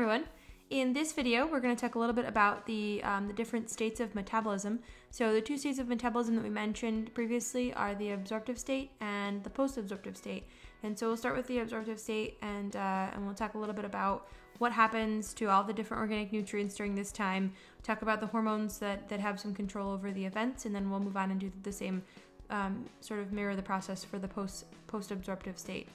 everyone. In this video, we're going to talk a little bit about the, um, the different states of metabolism. So the two states of metabolism that we mentioned previously are the absorptive state and the post-absorptive state. And so we'll start with the absorptive state and, uh, and we'll talk a little bit about what happens to all the different organic nutrients during this time, talk about the hormones that, that have some control over the events, and then we'll move on and do the same um, sort of mirror the process for the post post-absorptive state.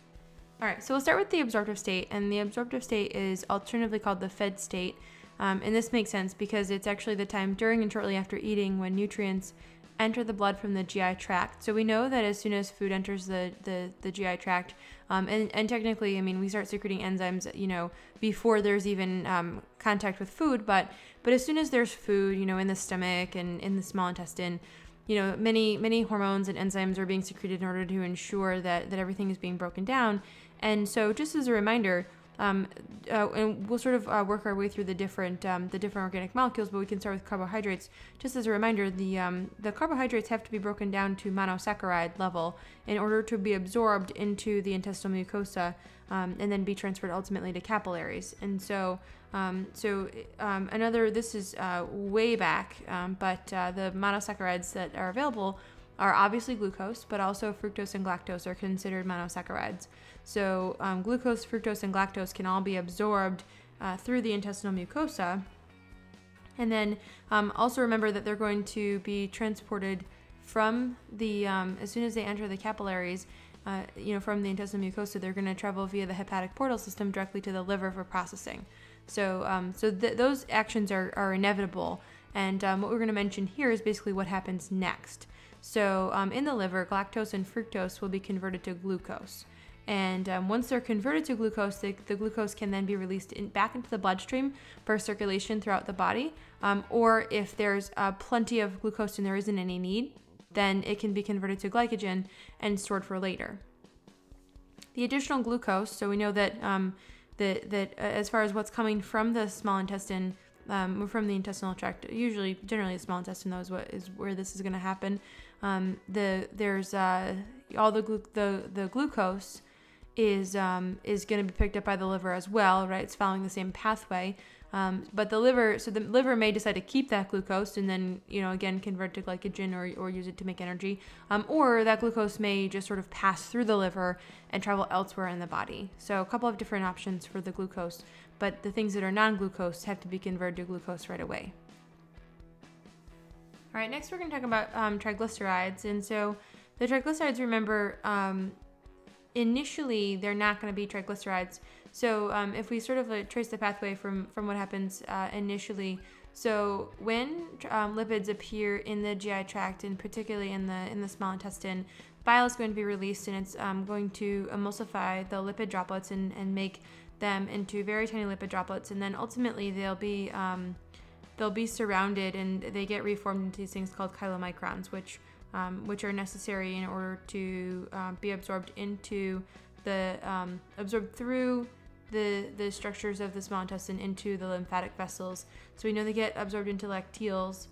All right, so we'll start with the absorptive state, and the absorptive state is alternatively called the fed state. Um, and this makes sense because it's actually the time during and shortly after eating when nutrients enter the blood from the GI tract. So we know that as soon as food enters the, the, the GI tract, um, and, and technically, I mean, we start secreting enzymes, you know, before there's even um, contact with food, but, but as soon as there's food, you know, in the stomach and in the small intestine, you know, many, many hormones and enzymes are being secreted in order to ensure that, that everything is being broken down. And so, just as a reminder, um, uh, and we'll sort of uh, work our way through the different um, the different organic molecules, but we can start with carbohydrates. Just as a reminder, the um, the carbohydrates have to be broken down to monosaccharide level in order to be absorbed into the intestinal mucosa um, and then be transferred ultimately to capillaries. And so, um, so um, another this is uh, way back, but uh, the monosaccharides that are available are obviously glucose, but also fructose and galactose are considered monosaccharides. So, um, glucose, fructose, and galactose can all be absorbed uh, through the intestinal mucosa. And then um, also remember that they're going to be transported from the, um, as soon as they enter the capillaries, uh, you know, from the intestinal mucosa, they're going to travel via the hepatic portal system directly to the liver for processing. So, um, so th- those actions are, are inevitable. And um, what we're going to mention here is basically what happens next. So, um, in the liver, galactose and fructose will be converted to glucose. And um, once they're converted to glucose, the, the glucose can then be released in, back into the bloodstream for circulation throughout the body. Um, or if there's uh, plenty of glucose and there isn't any need, then it can be converted to glycogen and stored for later. The additional glucose, so we know that um, that, that uh, as far as what's coming from the small intestine, um, from the intestinal tract, usually generally the small intestine though is what is where this is going to happen. Um, the there's uh, all the glu- the the glucose is um, is going to be picked up by the liver as well, right? It's following the same pathway. Um, but the liver, so the liver may decide to keep that glucose and then, you know, again convert to glycogen or, or use it to make energy. Um, or that glucose may just sort of pass through the liver and travel elsewhere in the body. So a couple of different options for the glucose, but the things that are non-glucose have to be converted to glucose right away. All right, next we're going to talk about um, triglycerides. And so the triglycerides, remember, um, initially they're not going to be triglycerides. So um, if we sort of trace the pathway from, from what happens uh, initially, so when um, lipids appear in the GI tract and particularly in the in the small intestine, bile is going to be released and it's um, going to emulsify the lipid droplets and, and make them into very tiny lipid droplets, and then ultimately they'll be um, they'll be surrounded and they get reformed into these things called chylomicrons, which um, which are necessary in order to um, be absorbed into the um, absorbed through the the structures of the small intestine into the lymphatic vessels. So we know they get absorbed into lacteals,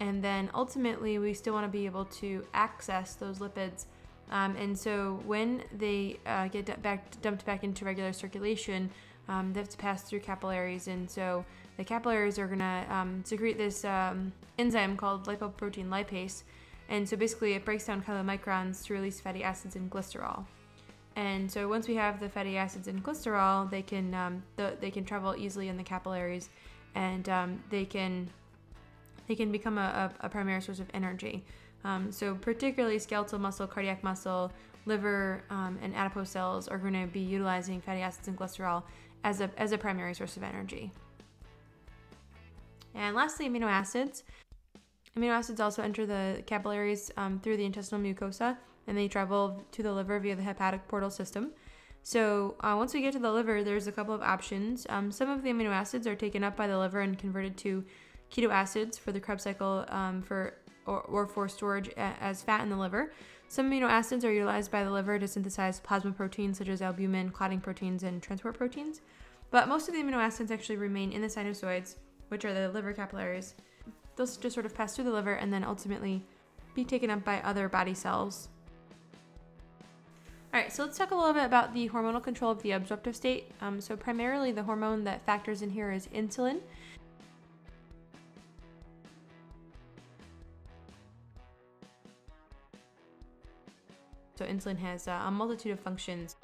and then ultimately we still want to be able to access those lipids. Um, and so when they uh, get back dumped back into regular circulation, um, they have to pass through capillaries, and so the capillaries are going to um, secrete this um, enzyme called lipoprotein lipase. And so basically, it breaks down chylomicrons to release fatty acids and glycerol. And so once we have the fatty acids and glycerol, they can um, the, they can travel easily in the capillaries, and um, they can they can become a, a, a primary source of energy. Um, so particularly skeletal muscle, cardiac muscle, liver, um, and adipose cells are going to be utilizing fatty acids and glycerol as a as a primary source of energy. And lastly, amino acids. Amino acids also enter the capillaries um, through the intestinal mucosa and they travel to the liver via the hepatic portal system. So, uh, once we get to the liver, there's a couple of options. Um, some of the amino acids are taken up by the liver and converted to keto acids for the Krebs cycle um, for or, or, for storage as fat in the liver. Some amino acids are utilized by the liver to synthesize plasma proteins such as albumin, clotting proteins, and transport proteins. But most of the amino acids actually remain in the sinusoids which are the liver capillaries. They'll just sort of pass through the liver and then ultimately be taken up by other body cells. All right, so let's talk a little bit about the hormonal control of the absorptive state. Um, so primarily the hormone that factors in here is insulin. So insulin has uh, a multitude of functions.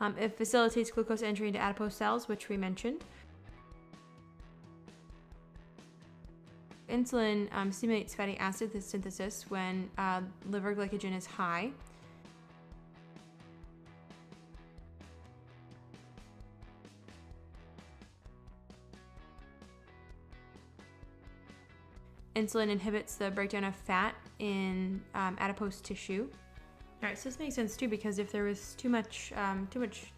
Um, it facilitates glucose entry into adipose cells, which we mentioned. Insulin um, stimulates fatty acid synthesis when uh, liver glycogen is high. Insulin inhibits the breakdown of fat in um, adipose tissue. All right, so this makes sense too because if there was too much um, too much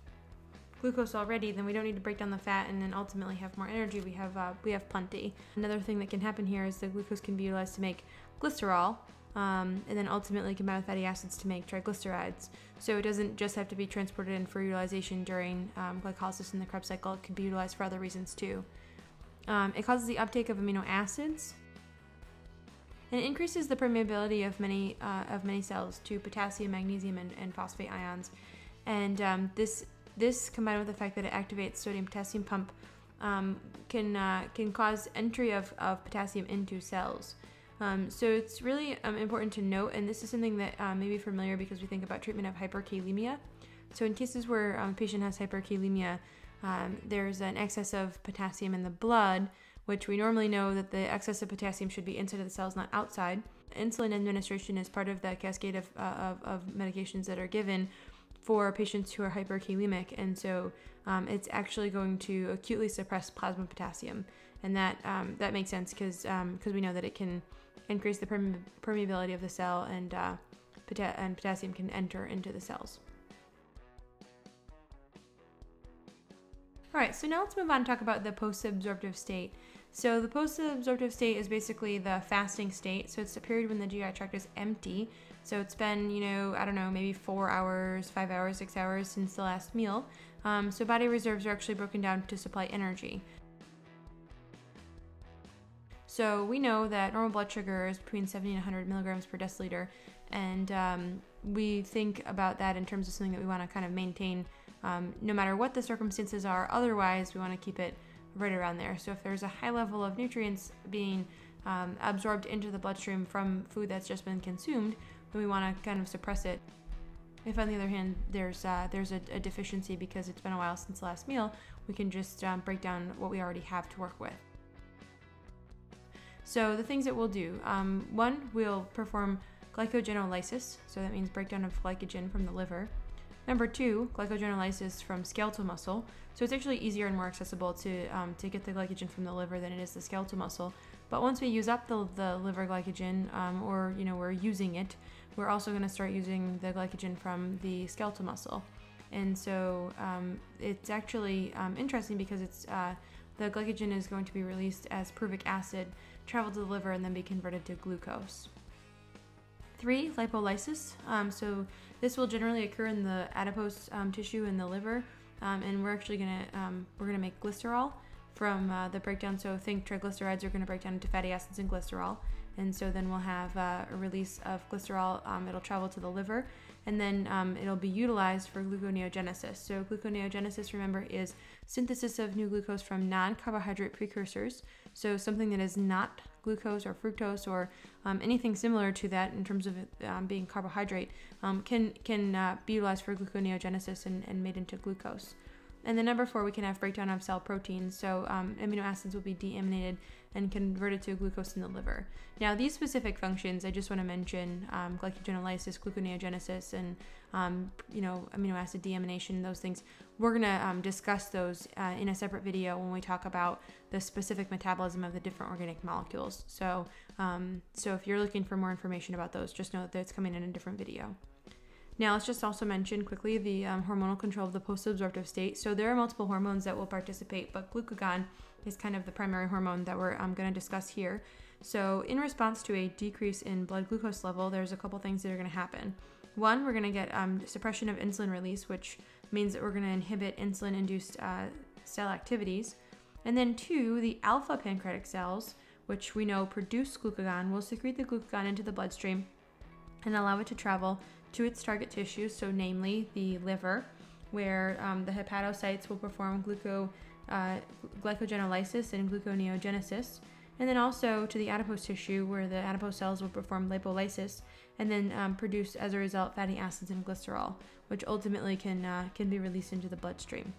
glucose already, then we don't need to break down the fat and then ultimately have more energy. We have uh, we have plenty. Another thing that can happen here is the glucose can be utilized to make glycerol, um, and then ultimately combine with fatty acids to make triglycerides. So it doesn't just have to be transported in for utilization during um, glycolysis in the Krebs cycle. It can be utilized for other reasons too. Um, it causes the uptake of amino acids, and it increases the permeability of many uh, of many cells to potassium, magnesium, and, and phosphate ions. And um, this this, combined with the fact that it activates sodium potassium pump, um, can uh, can cause entry of, of potassium into cells. Um, so it's really um, important to note, and this is something that uh, may be familiar because we think about treatment of hyperkalemia. So in cases where um, a patient has hyperkalemia, um, there's an excess of potassium in the blood, which we normally know that the excess of potassium should be inside of the cells, not outside. Insulin administration is part of the cascade of, uh, of, of medications that are given for patients who are hyperkalemic, and so um, it's actually going to acutely suppress plasma potassium, and that um, that makes sense because because um, we know that it can increase the perme- permeability of the cell, and uh, pota- and potassium can enter into the cells. All right, so now let's move on and talk about the post-absorptive state. So the post-absorptive state is basically the fasting state. So it's a period when the GI tract is empty. So it's been, you know, I don't know, maybe four hours, five hours, six hours since the last meal. Um, so body reserves are actually broken down to supply energy. So we know that normal blood sugar is between 70 and 100 milligrams per deciliter, and um, we think about that in terms of something that we want to kind of maintain um, no matter what the circumstances are. Otherwise, we want to keep it right around there. So if there's a high level of nutrients being um, absorbed into the bloodstream from food that's just been consumed, then we want to kind of suppress it. If on the other hand there's uh, there's a, a, deficiency because it's been a while since the last meal, we can just um, break down what we already have to work with. So the things that we'll do, um, one, we'll perform glycogenolysis, so that means breakdown of glycogen from the liver. Number two, glycogenolysis from skeletal muscle. So it's actually easier and more accessible to, um, to get the glycogen from the liver than it is the skeletal muscle. But once we use up the, the liver glycogen, um, or you know we're using it, we're also going to start using the glycogen from the skeletal muscle. And so um, it's actually um, interesting because it's uh, the glycogen is going to be released as pyruvic acid, travel to the liver, and then be converted to glucose. Three, lipolysis. Um, so this will generally occur in the adipose um, tissue in the liver, um, and we're actually gonna um, we're gonna make glycerol from uh, the breakdown. So think triglycerides are gonna break down into fatty acids and glycerol, and so then we'll have uh, a release of glycerol. Um, it'll travel to the liver, and then um, it'll be utilized for gluconeogenesis. So gluconeogenesis, remember, is synthesis of new glucose from non-carbohydrate precursors. So something that is not glucose or fructose or um, anything similar to that in terms of um, being carbohydrate um, can can uh, be utilized for gluconeogenesis and, and made into glucose. And then number four, we can have breakdown of cell proteins. So um, amino acids will be deaminated and converted to glucose in the liver. Now, these specific functions, I just want to mention um, glycogenolysis, gluconeogenesis, and um, you know amino acid deamination. Those things. We're gonna um, discuss those uh, in a separate video when we talk about the specific metabolism of the different organic molecules. So, um, so if you're looking for more information about those, just know that it's coming in a different video. Now, let's just also mention quickly the um, hormonal control of the post absorptive state. So, there are multiple hormones that will participate, but glucagon is kind of the primary hormone that we're um, going to discuss here. So, in response to a decrease in blood glucose level, there's a couple things that are going to happen. One, we're going to get um, suppression of insulin release, which means that we're going to inhibit insulin induced uh, cell activities. And then, two, the alpha pancreatic cells, which we know produce glucagon, will secrete the glucagon into the bloodstream and allow it to travel to its target tissues, so namely the liver, where um, the hepatocytes will perform gluco, uh, glycogenolysis and gluconeogenesis, and then also to the adipose tissue, where the adipose cells will perform lipolysis and then um, produce, as a result, fatty acids and glycerol, which ultimately can uh, can be released into the bloodstream.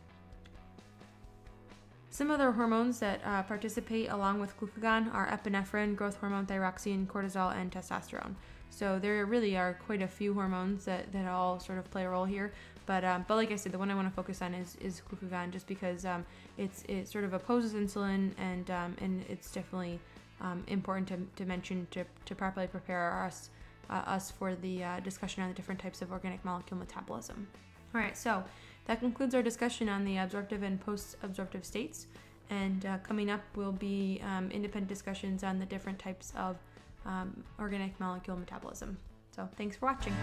Some other hormones that uh, participate along with glucagon are epinephrine, growth hormone, thyroxine, cortisol, and testosterone. So there really are quite a few hormones that, that all sort of play a role here. But um, but like I said, the one I want to focus on is, is glucagon, just because um, it's it sort of opposes insulin, and um, and it's definitely um, important to, to mention to, to properly prepare us uh, us for the uh, discussion on the different types of organic molecule metabolism. All right, so that concludes our discussion on the absorptive and post-absorptive states. And uh, coming up will be um, independent discussions on the different types of um, organic molecule metabolism. So thanks for watching.